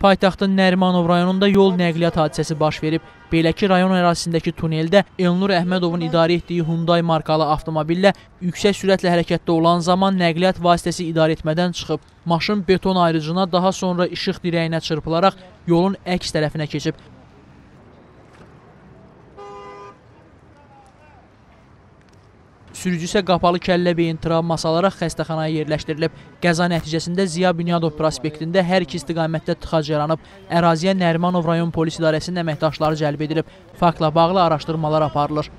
Paytaxtın Nərimanov rayonunda yol nəqliyyat hadisəsi baş verib. Belə ki, rayon ərazisindəki tuneldə Elnur Əhmədovun idarə etdiyi Hyundai markalı avtomobillə yüksək sürətlə hərəkətdə olan zaman nəqliyyat vasitəsi idarə etmədən çıxıb. Maşın beton ayrıcına daha sonra işıq dirəyinə çırpılaraq yolun əks tərəfinə keçib. Sürücü isə qapalı kəllə beyin travması alaraq xəstəxanaya yerləşdirilib. Qəza nəticəsində Ziya Bünyadov prospektində hər iki istiqamətdə tıxac yaranıb. Əraziyə Nərimanov rayon polis idarəsinin əməkdaşları cəlb edilib. Faktla bağlı araşdırmalar aparılır.